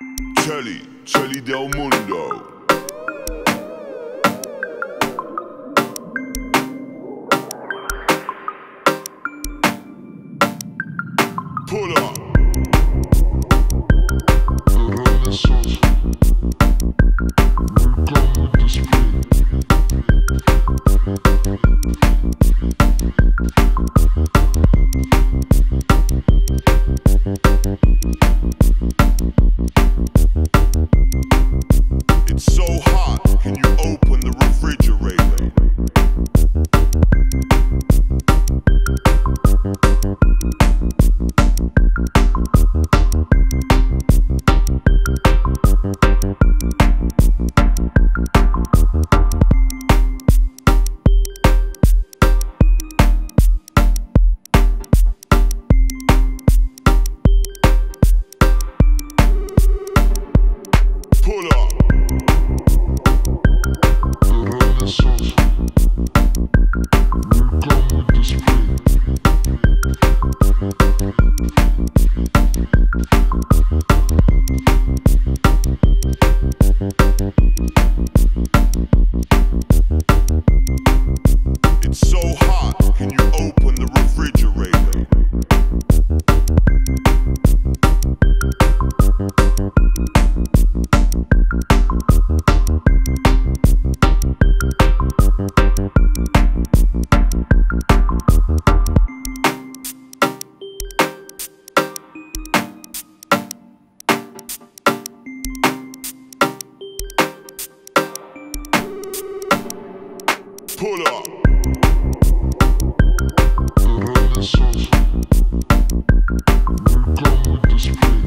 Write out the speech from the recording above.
Chelly, Chelly del Mundo. Pull up. pull up. The Renaissance. We're going to